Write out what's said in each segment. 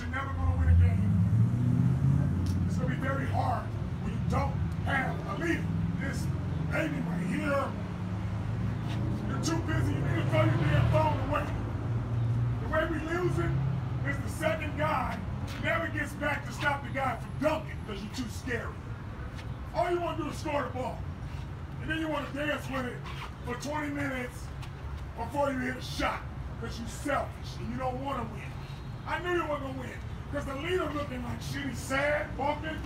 you're never going to win a game. It's going to be very hard when you don't have a leader. This baby right here, you're too busy. You need to throw your damn phone away. The way we lose it is the second guy never gets back to stop the guy from dunking because you're too scary. All you want to do is score the ball. And then you want to dance with it for 20 minutes before you hit a shot because you're selfish and you don't want to win. I knew you weren't going to win because the leader looking like shit. He's sad, walking.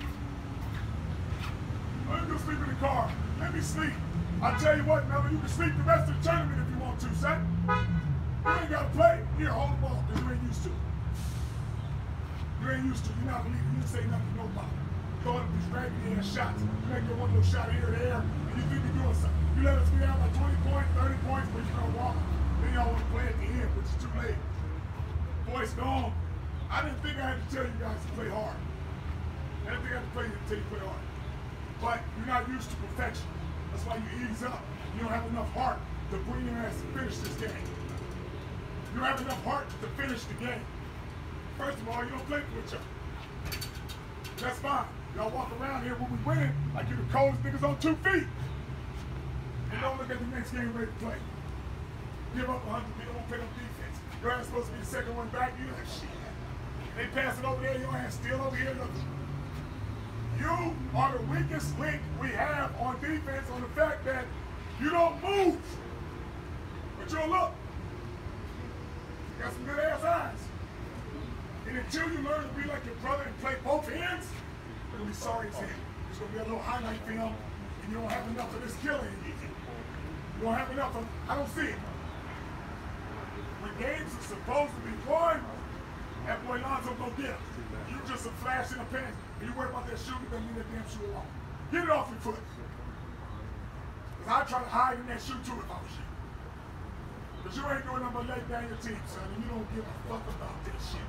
Let me go sleep in the car. Let me sleep. I tell you what, Melvin, you can sleep the rest of the tournament if you want to, son. You ain't got to play. Here, hold the ball because you ain't used to. You ain't used to. You're not a leader. You say nothing to nobody. Throwing up these raggedy ass shots. You make your one little shot here or there, and you think you're doing something. You let us be out by 20 points, 30 points, but you're going to walk. Then y'all want to play at the end, which is too late. I didn't think I had to tell you guys to play hard. I didn't think I had to play you until you play hard. But you're not used to perfection. That's why you ease up. You don't have enough heart to bring your ass to finish this game. You don't have enough heart to finish the game. First of all, you don't play for each other. That's fine. Y'all walk around here when we winning like you're the coldest niggas on two feet. And don't look at the next game ready to play. Give up 100 people, don't pick up defense. Your ass supposed to be the second one back. You like, shit. They pass it over there, your ass still over here. Look. You are the weakest link we have on defense on the fact that you don't move. But you'll look. You got some good ass eyes. And until you learn to be like your brother and play both ends, you're gonna be sorry as hell. There's gonna be a little highlight film, and you don't have enough of this killing. You don't have enough of I don't see it. Games are supposed to be won, that boy Lonzo go get him. You just a flash in the pants. And you worry about that shooting, then leave that damn shoe alone. Get it off your foot. Cause I'd try to hide in that shoe too if I was you. Cause you ain't doing nothing but lay down your team, son, and you don't give a fuck about this shit.